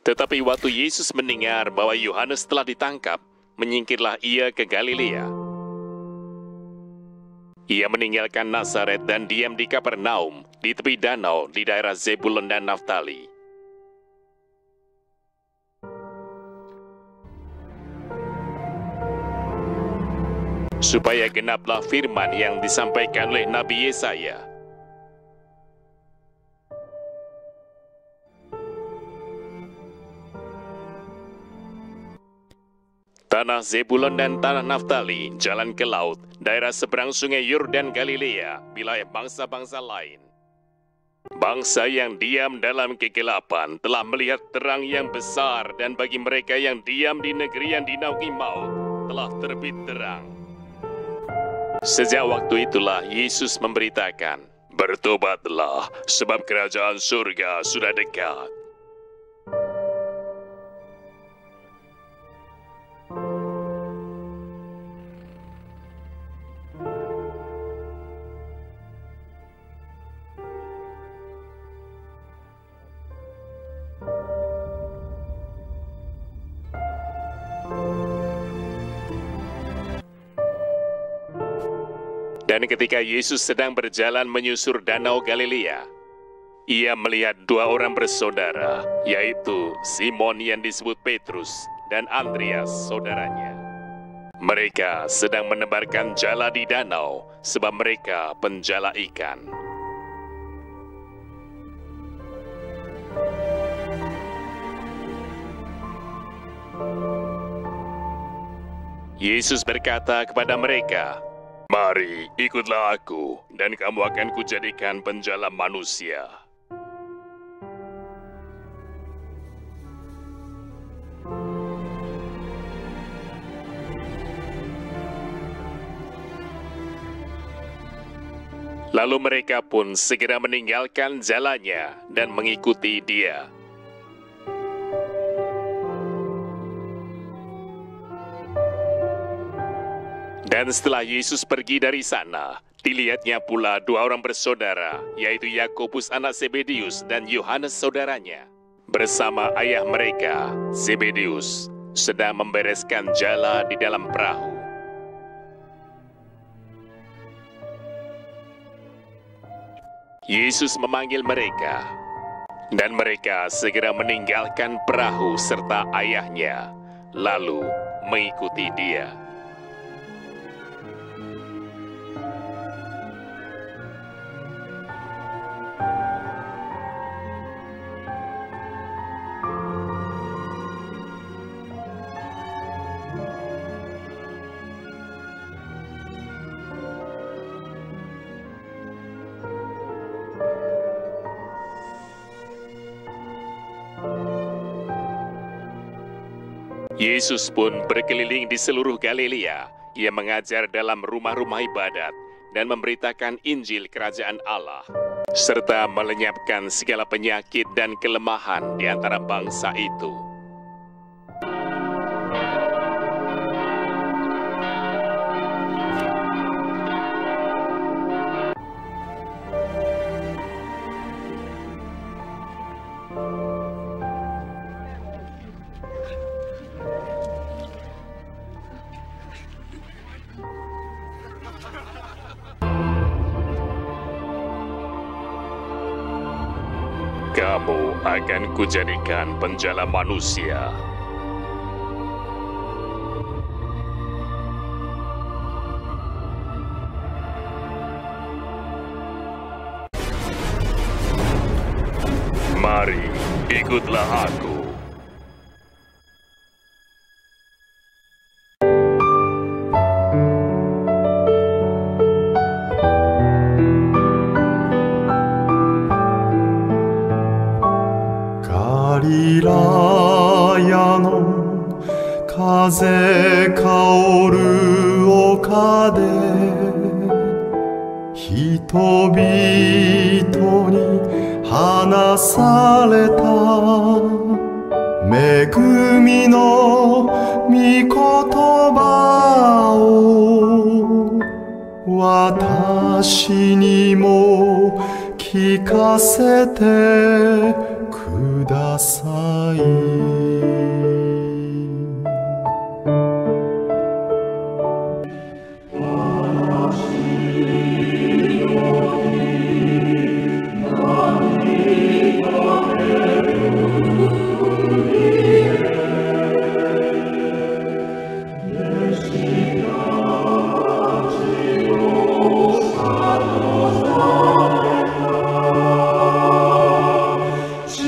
Tetapi waktu Yesus mendengar bahwa Yohanes telah ditangkap, menyingkirlah ia ke Galilea. Ia meninggalkan Nazaret dan diam di Kapernaum, di tepi danau di daerah Zebulon dan Naftali. Supaya genaplah firman yang disampaikan oleh Nabi Yesaya. Tanah Zebulon dan tanah Naftali, jalan ke laut, daerah seberang sungai Yordan Galilea, wilayah bangsa-bangsa lain. Bangsa yang diam dalam kegelapan telah melihat terang yang besar dan bagi mereka yang diam di negeri yang dinaungi maut telah terbit terang. Sejak waktu itulah Yesus memberitakan, Bertobatlah, sebab kerajaan surga sudah dekat. Dan ketika Yesus sedang berjalan menyusur danau Galilea, ia melihat dua orang bersaudara, yaitu Simon yang disebut Petrus dan Andreas saudaranya. Mereka sedang menebarkan jala di danau sebab mereka penjala ikan. Yesus berkata kepada mereka, Mari, ikutlah aku, dan kamu akan kujadikan penjala manusia. Lalu mereka pun segera meninggalkan jalannya dan mengikuti dia. Dan setelah Yesus pergi dari sana, dilihatnya pula dua orang bersaudara, yaitu Yakobus anak Zebedius dan Yohanes saudaranya. Bersama ayah mereka, Zebedius, sedang membereskan jala di dalam perahu. Yesus memanggil mereka, dan mereka segera meninggalkan perahu serta ayahnya, lalu mengikuti dia. Yesus pun berkeliling di seluruh Galilea. Ia mengajar dalam rumah-rumah ibadat dan memberitakan Injil Kerajaan Allah, serta melenyapkan segala penyakit dan kelemahan di antara bangsa itu. Kamu akan kujadikan penjala manusia. Mari, ikutlah aku. 風香る丘で人々に話された。恵みの御言葉を私にも聞かせてください。